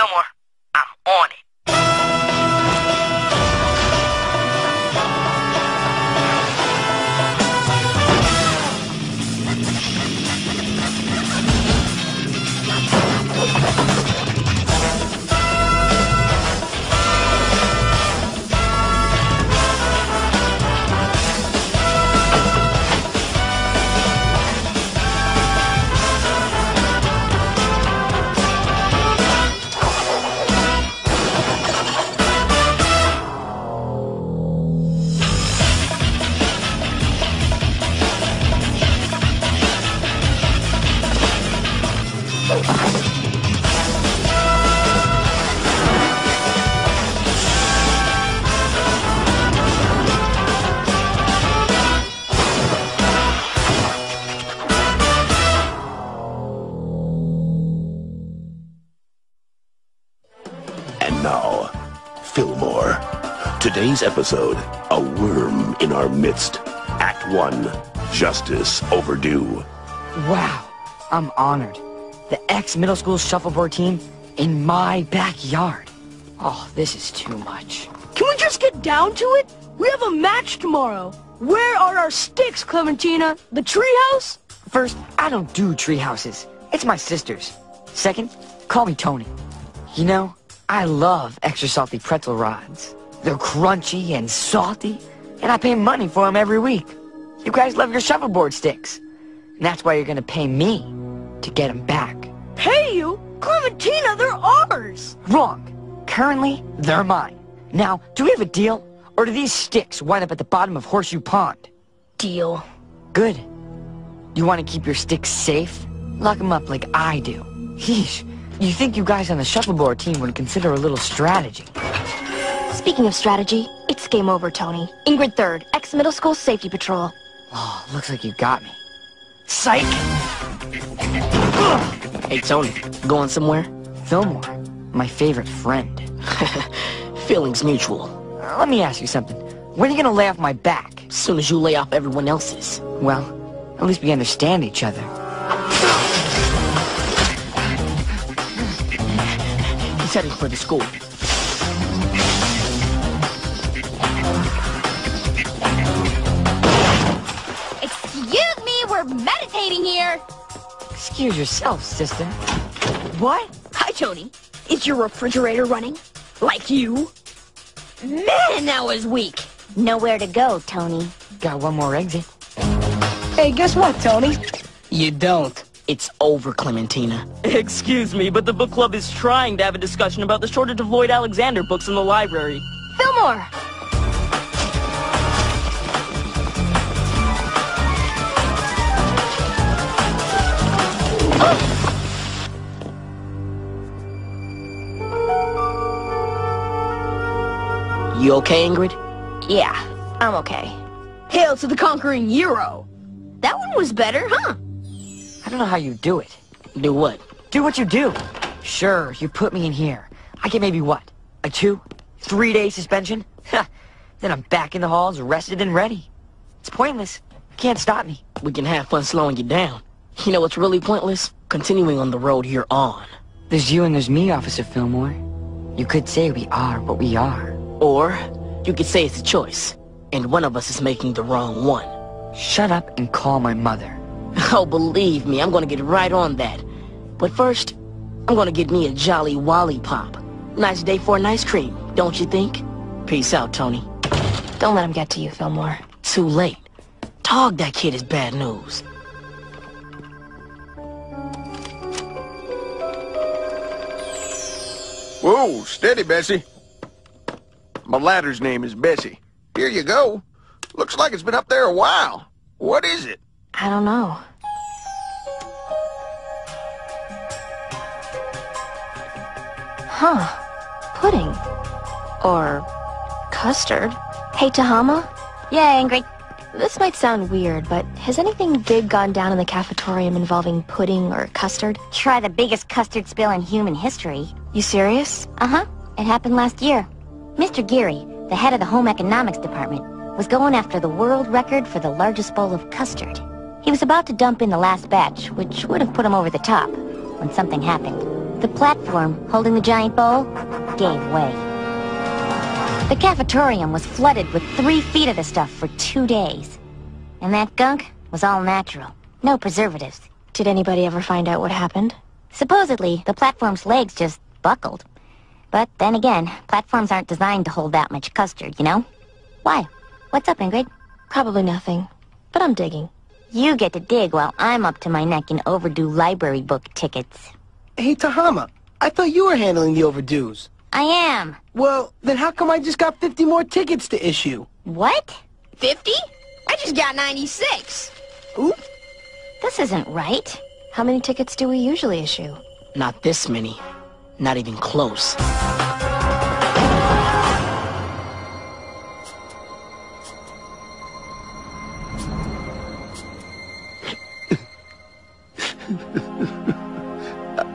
Fillmore. Today's episode A Wurm in Our Midst. Act 1 Justice Overdue. Wow, I'm honored. The ex-middle school shuffleboard team in my backyard. Oh, this is too much. Can we just get down to it? We have a match tomorrow. Where are our sticks, Clementina? The treehouse? First, I don't do tree houses. It's my sister's. Second, call me Tony. You know, I love extra salty pretzel rods. They're crunchy and salty, and I pay money for them every week. You guys love your shuffleboard sticks. And that's why you're gonna pay me to get them back. Pay you? Clementina, they're ours. Wrong. Currently, they're mine. Now, do we have a deal? Or do these sticks wind up at the bottom of Horseshoe Pond? Deal. Good. You want to keep your sticks safe? Lock them up like I do. Heesh. You think you guys on the shuffleboard team would consider a little strategy? Speaking of strategy, it's game over, Tony. Ingrid Third, ex-middle school safety patrol. Oh, looks like you got me. Psych! Hey, Tony, going somewhere? Fillmore, my favorite friend. Feelings mutual. Uh, let me ask you something. When are you gonna lay off my back? As soon as you lay off everyone else's. Well, at least we understand each other. He's heading for the school. Meditating here. Excuse yourself, sister. What? Hi, Tony. Is your refrigerator running? Like you? Man, that was weak. Nowhere to go, Tony. Got one more exit. Hey, guess what, Tony? You don't. It's over, Clementina. Excuse me, but the book club is trying to have a discussion about the shortage of Lloyd Alexander books in the library. Fillmore! You okay, Ingrid? Yeah, I'm okay. Hail to the conquering Euro. That one was better, huh? I don't know how you do it. Do what? Do what you do. Sure, you put me in here. I get maybe what? A two? Three day suspension? Then I'm back in the halls, rested and ready. It's pointless. You can't stop me. We can have fun slowing you down. You know what's really pointless? Continuing on the road you're on. There's you and there's me, Officer Fillmore. You could say we are what we are. Or, you could say it's a choice, and one of us is making the wrong one. Shut up and call my mother. Oh, believe me, I'm gonna get right on that. But first, I'm gonna get me a Jolly Wally Pop. Nice day for an ice cream, don't you think? Peace out, Tony. Don't let him get to you, Fillmore. Too late. Dog, that kid is bad news. Whoa, steady, Bessie. My ladder's name is Bessie. Here you go. Looks like it's been up there a while. What is it? I don't know. Huh. Pudding. Or custard. Hey, Tehama? Yeah, Ingrid. This might sound weird, but has anything big gone down in the cafetorium involving pudding or custard? Try the biggest custard spill in human history. You serious? Uh-huh. It happened last year. Mr. Geary, the head of the home economics department, was going after the world record for the largest bowl of custard. He was about to dump in the last batch, which would have put him over the top, when something happened. The platform holding the giant bowl gave way. The cafetorium was flooded with three feet of the stuff for two days. And that gunk was all natural. No preservatives. Did anybody ever find out what happened? Supposedly, the platform's legs just buckled. But then again, platforms aren't designed to hold that much custard, you know? Why? What's up, Ingrid? Probably nothing. But I'm digging. You get to dig while I'm up to my neck in overdue library book tickets. Hey, Tehama, I thought you were handling the overdues. I am. Well, then how come I just got 50 more tickets to issue? What? 50? I just got 96. Oop. This isn't right. How many tickets do we usually issue? Not this many. Not even close.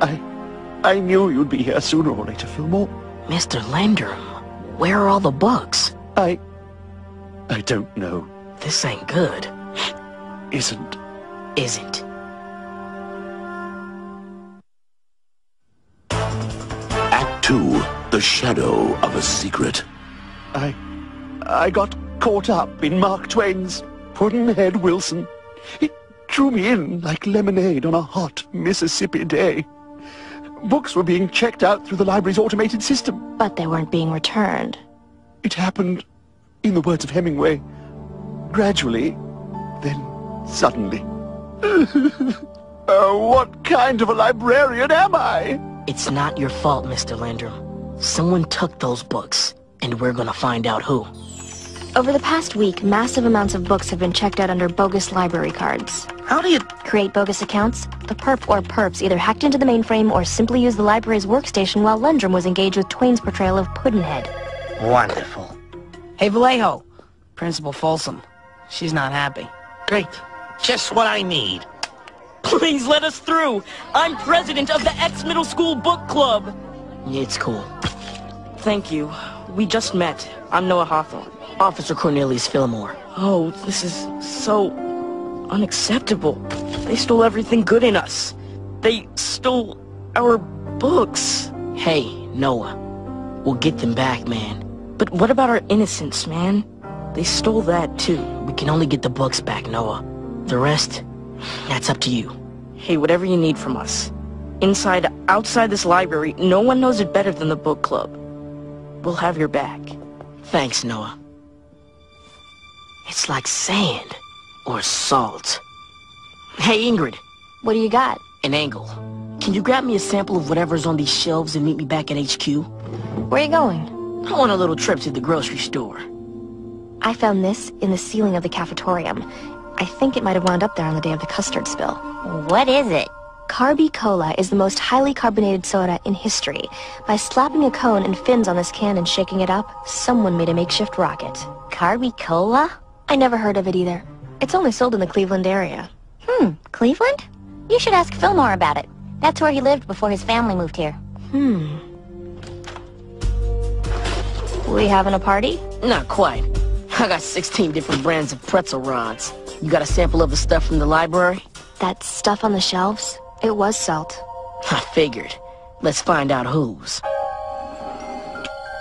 I... I knew you'd be here sooner or later, Fillmore. Mr. Landrum, where are all the books? I... I don't know. This ain't good. Isn't. Isn't. Act 2. The Shadow of a Secret. I... I got caught up in Mark Twain's Pudd'nhead Wilson. It drew me in like lemonade on a hot Mississippi day. Books were being checked out through the library's automated system. But they weren't being returned. It happened, in the words of Hemingway, gradually, then suddenly. oh, what kind of a librarian am I? It's not your fault, Mr. Landrum. Someone took those books, and we're gonna find out who. Over the past week, massive amounts of books have been checked out under bogus library cards. How do you... Create bogus accounts? The perp or perps either hacked into the mainframe or simply used the library's workstation while Landrum was engaged with Twain's portrayal of Pudd'nhead. Wonderful. Hey, Vallejo. Principal Folsom. She's not happy. Great. Just what I need. Please let us through. I'm president of the X Middle school book club. It's cool. Thank you. We just met. I'm Noah Hawthorne. Officer Cornelius Fillmore. Oh, this is so unacceptable. They stole everything good in us. They stole our books. Hey, Noah. We'll get them back, man. But what about our innocence, man? They stole that too. We can only get the books back, Noah. The rest, that's up to you. Hey, whatever you need from us. Inside, outside this library, no one knows it better than the book club. We'll have your back. Thanks, Noah. It's like sand or salt. Hey, Ingrid. What do you got? An angle. Can you grab me a sample of whatever's on these shelves and meet me back at HQ? Where are you going? I want a little trip to the grocery store. I found this in the ceiling of the cafetorium. I think it might have wound up there on the day of the custard spill. What is it? Carby Cola is the most highly carbonated soda in history. By slapping a cone and fins on this can and shaking it up, someone made a makeshift rocket. Carby Cola? I never heard of it either. It's only sold in the Cleveland area. Hmm, Cleveland? You should ask Fillmore about it. That's where he lived before his family moved here. Hmm. We having a party? Not quite. I got 16 different brands of pretzel rods. You got a sample of the stuff from the library? That stuff on the shelves? It was salt. I figured. Let's find out whose.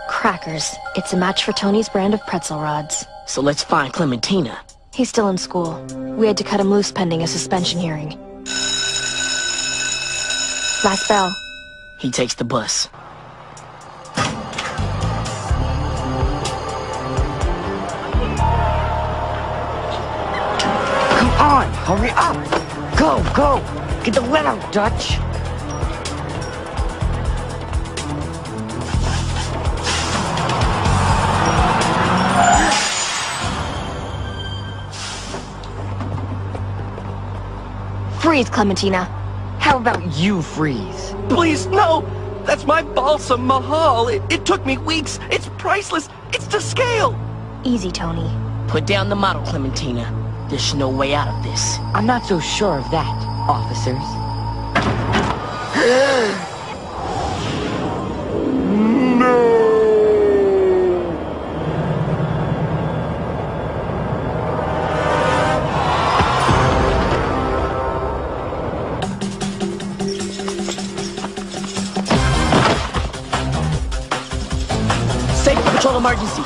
Crackers. It's a match for Tony's brand of pretzel rods. So let's find Clementina. He's still in school. We had to cut him loose pending a suspension hearing. Last bell. He takes the bus. Come on, hurry up. Go, go. Get the letter, Dutch. Freeze, Clementina. How about you freeze? Please, no! That's my balsam mahal. It, it took me weeks. It's priceless. It's to scale. Easy, Tony. Put down the model, Clementina. There's no way out of this. I'm not so sure of that, officers. emergency.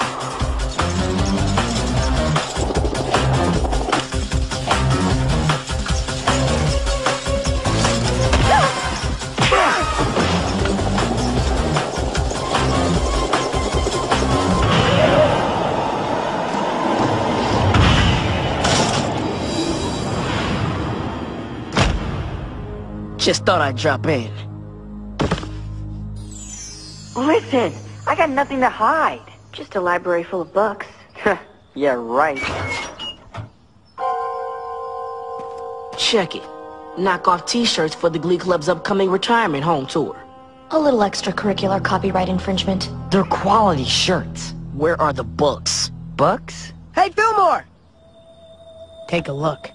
Just thought I'd drop in. Listen, I got nothing to hide. Just a library full of books. yeah, right. Check it. Knock off t-shirts for the Glee Club's upcoming retirement home tour. A little extracurricular copyright infringement. They're quality shirts. Where are the books? Books? Hey, Fillmore! Take a look.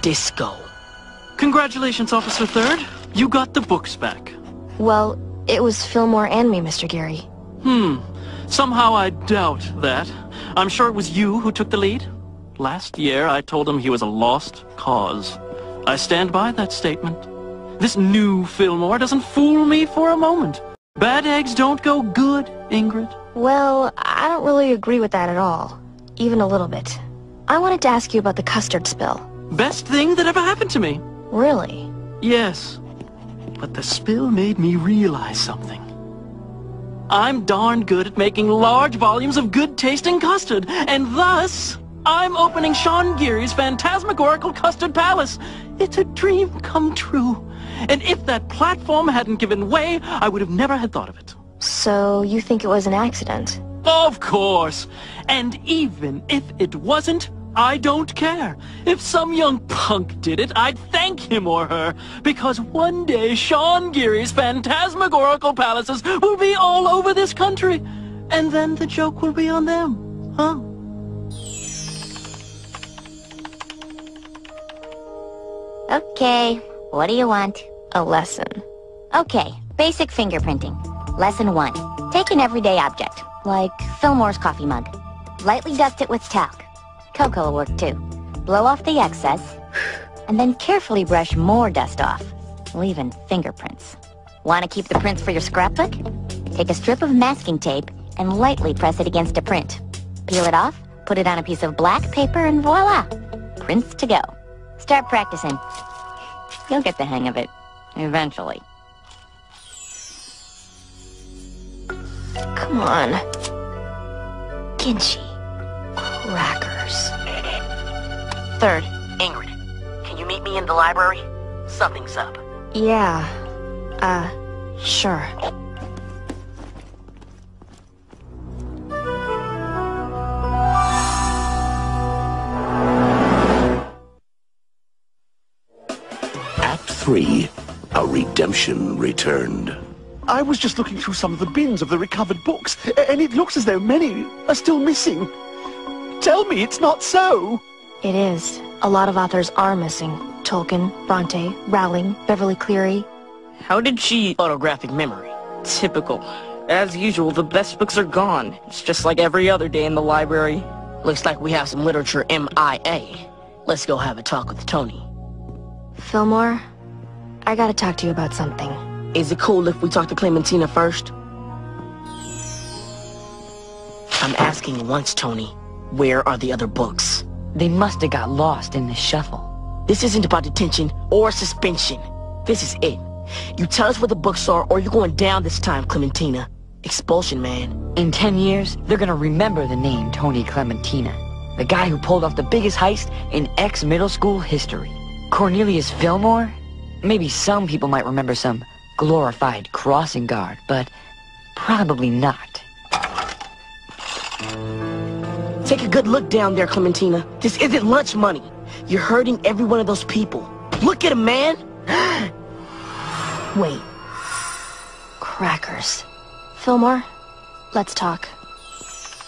Disco. Congratulations, Officer Third. You got the books back. Well, it was Fillmore and me, Mr. Geary. Hmm. Somehow I doubt that. I'm sure it was you who took the lead. Last year, I told him he was a lost cause. I stand by that statement. This new Fillmore doesn't fool me for a moment. Bad eggs don't go good, Ingrid. Well, I don't really agree with that at all. Even a little bit. I wanted to ask you about the custard spill. Best thing that ever happened to me. Really? Yes. But the spill made me realize something. I'm darn good at making large volumes of good-tasting custard, and thus, I'm opening Sean Geary's Phantasmagorical Custard Palace. It's a dream come true. And if that platform hadn't given way, I would have never had thought of it. So, you think it was an accident? Of course. And even if it wasn't, I don't care. If some young punk did it, I'd thank him or her. Because one day Sean Geary's phantasmagorical palaces will be all over this country. And then the joke will be on them. Huh? Okay, what do you want? A lesson. Okay, basic fingerprinting. Lesson 1. Take an everyday object, like Fillmore's coffee mug. Lightly dust it with talc. Cocoa will work too. Blow off the excess, and then carefully brush more dust off, leaving fingerprints. Want to keep the prints for your scrapbook? Take a strip of masking tape and lightly press it against a print. Peel it off, put it on a piece of black paper, and voila! Prints to go. Start practicing. You'll get the hang of it. Eventually. Come on. Ginchi. Crackers. Third, Ingrid. Can you meet me in the library? Something's up. Yeah. Uh, sure. Act 3. A redemption returned. I was just looking through some of the bins of the recovered books, and it looks as though many are still missing. Tell me it's not so. It is. A lot of authors are missing. Tolkien, Bronte, Rowling, Beverly Cleary. How did she... Photographic memory. Typical. As usual, the best books are gone. It's just like every other day in the library. Looks like we have some literature MIA. Let's go have a talk with Tony. Fillmore, I gotta talk to you about something. Is it cool if we talk to Clementina first? I'm asking once, Tony. Where are the other books? They must have got lost in the shuffle. This isn't about detention or suspension. This is it. You tell us where the books are or you're going down this time, Clementina. Expulsion, man. In ten years, they're gonna remember the name Tony Clementina. The guy who pulled off the biggest heist in ex-middle school history. Cornelius Fillmore? Maybe some people might remember some glorified crossing guard, but probably not. Take a good look down there, Clementina. This isn't lunch money. You're hurting every one of those people. Look at him, man. Wait. Crackers. Fillmore, let's talk.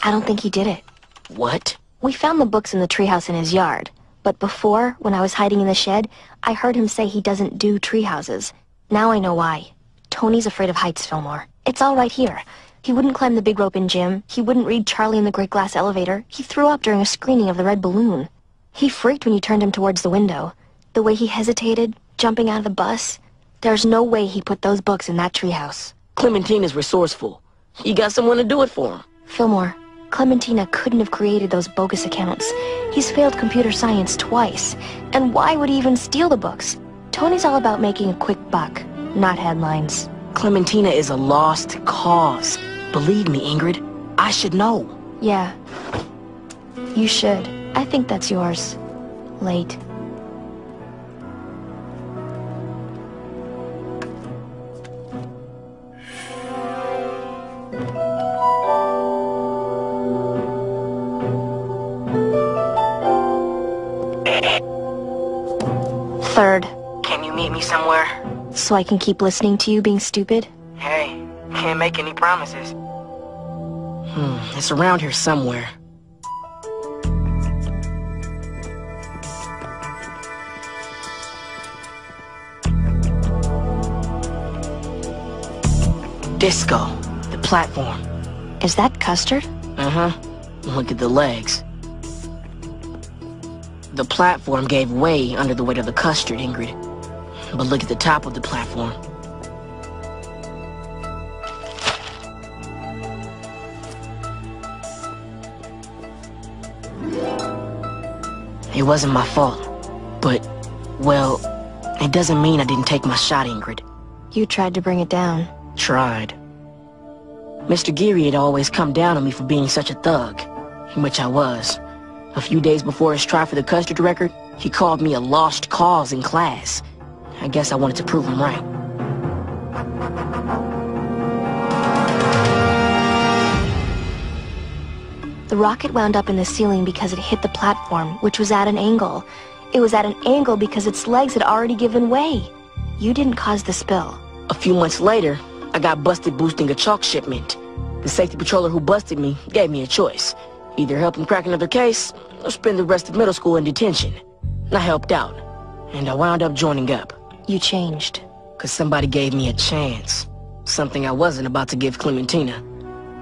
I don't think he did it. What? We found the books in the treehouse in his yard. But before, when I was hiding in the shed, I heard him say he doesn't do treehouses. Now I know why. Tony's afraid of heights, Fillmore. It's all right here. He wouldn't climb the big rope in gym. He wouldn't read Charlie in the Great Glass Elevator. He threw up during a screening of The Red Balloon. He freaked when you turned him towards the window. The way he hesitated, jumping out of the bus. There's no way he put those books in that treehouse. is resourceful. He got someone to do it for him. Fillmore, Clementina couldn't have created those bogus accounts. He's failed computer science twice. And why would he even steal the books? Tony's all about making a quick buck, not headlines. Clementina is a lost cause. Believe me, Ingrid, I should know. Yeah. You should. I think that's yours. Late. Third. Can you meet me somewhere? So I can keep listening to you being stupid? Hey, can't make any promises. Hmm, it's around here somewhere. Disco, the platform. Is that custard? Uh-huh. Look at the legs. The platform gave way under the weight of the custard, Ingrid. But look at the top of the platform. It wasn't my fault. But, well, it doesn't mean I didn't take my shot, Ingrid. You tried to bring it down. Tried. Mr. Geary had always come down on me for being such a thug, which I was. A few days before his try for the custard record, he called me a lost cause in class. I guess I wanted to prove him right. The rocket wound up in the ceiling because it hit the platform, which was at an angle. It was at an angle because its legs had already given way. You didn't cause the spill. A few months later, I got busted boosting a chalk shipment. The safety patroller who busted me gave me a choice. Either help him crack another case, or spend the rest of middle school in detention. I helped out, and I wound up joining up. You changed. Cause somebody gave me a chance. Something I wasn't about to give Clementina.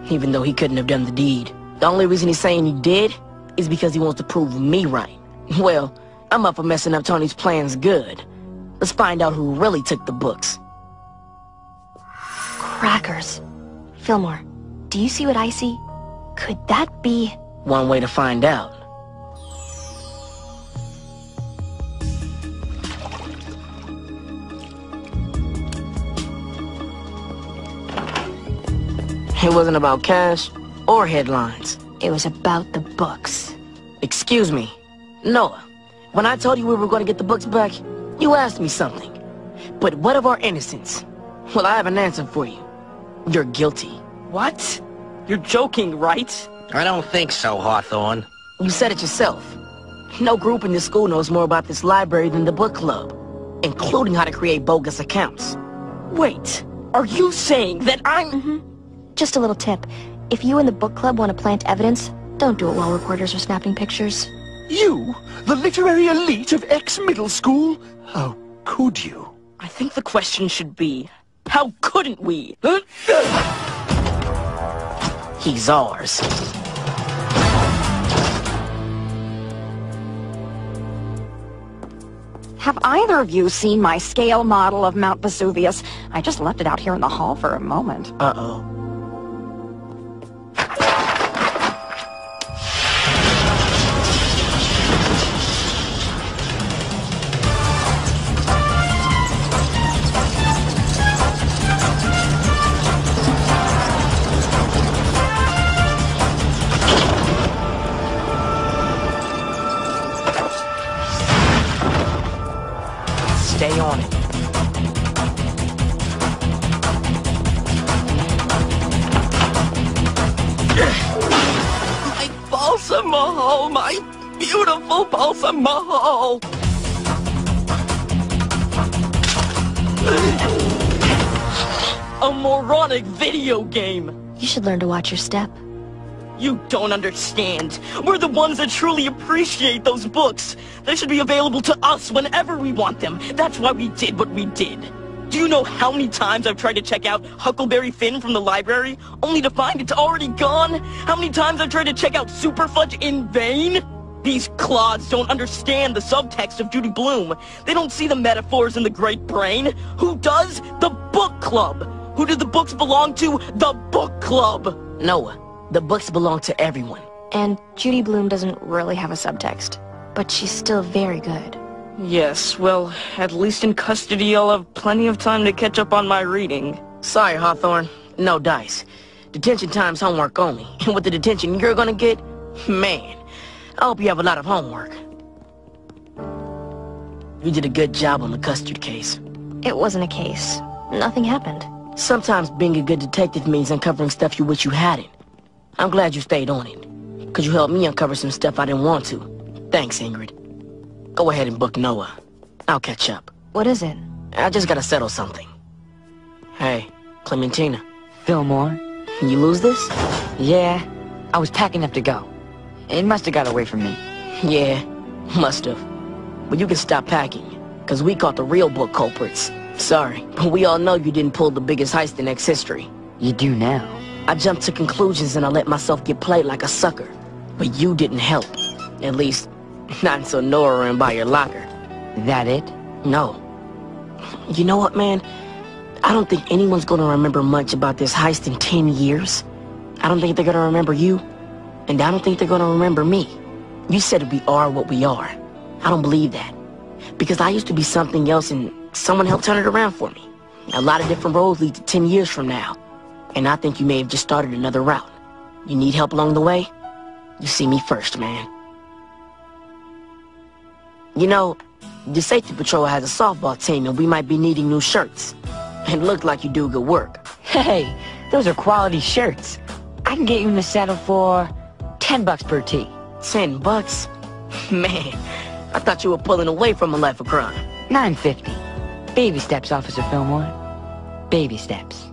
Even though he couldn't have done the deed. The only reason he's saying he did is because he wants to prove me right. Well, I'm up for messing up Tony's plans good. Let's find out who really took the books. Crackers. Fillmore, do you see what I see? Could that be... One way to find out. It wasn't about cash or headlines. It was about the books. Excuse me. Noah, when I told you we were going to get the books back, you asked me something. But what of our innocence? Well, I have an answer for you. You're guilty. What? You're joking, right? I don't think so, Hawthorne. You said it yourself. No group in this school knows more about this library than the book club, including how to create bogus accounts. Wait, are you saying that I'm... Mm -hmm. Just a little tip. If you and the book club want to plant evidence, don't do it while reporters are snapping pictures. You? The literary elite of X-Middle School? How could you? I think the question should be, how couldn't we? He's ours. Have either of you seen my scale model of Mount Vesuvius? I just left it out here in the hall for a moment. Uh-oh. Beautiful Balsam Mahal! A moronic video game! You should learn to watch your step. You don't understand. We're the ones that truly appreciate those books. They should be available to us whenever we want them. That's why we did what we did. Do you know how many times I've tried to check out Huckleberry Finn from the library, only to find it's already gone? How many times I've tried to check out Superfudge in vain? These clods don't understand the subtext of Judy Blume. They don't see the metaphors in the great brain. Who does? The book club. Who do the books belong to? The book club! Noah, the books belong to everyone. And Judy Blume doesn't really have a subtext, but she's still very good. Yes, well, at least in custody I'll have plenty of time to catch up on my reading. Sorry, Hawthorne. No dice. Detention time's homework only. And with the detention you're gonna get, man, I hope you have a lot of homework. You did a good job on the custard case. It wasn't a case. Nothing happened. Sometimes being a good detective means uncovering stuff you wish you hadn't. I'm glad you stayed on it. Because you helped me uncover some stuff I didn't want to. Thanks, Ingrid. Go ahead and book Noah. I'll catch up. What is it? I just gotta settle something. Hey, Clementina. Fillmore? You lose this? Yeah, I was packing up to go. It must have got away from me. Yeah, must have. But you can stop packing, because we caught the real book culprits. Sorry, but we all know you didn't pull the biggest heist in X history. You do now. I jumped to conclusions and I let myself get played like a sucker. But you didn't help. At least, not until Noah ran by your locker. That it? No. You know what, man? I don't think anyone's gonna remember much about this heist in 10 years. I don't think they're gonna remember you. And I don't think they're gonna remember me. You said we are what we are. I don't believe that. Because I used to be something else and someone helped turn it around for me. A lot of different roads lead to 10 years from now. And I think you may have just started another route. You need help along the way? You see me first, man. You know, the safety patrol has a softball team and we might be needing new shirts. And look like you do good work. Hey, those are quality shirts. I can get you in the saddle for 10 bucks per tee. 10 bucks? Man, I thought you were pulling away from a life of crime. 950. Baby steps, Officer Fillmore. Baby steps.